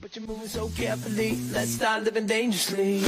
But you're moving so carefully, let's start living dangerously.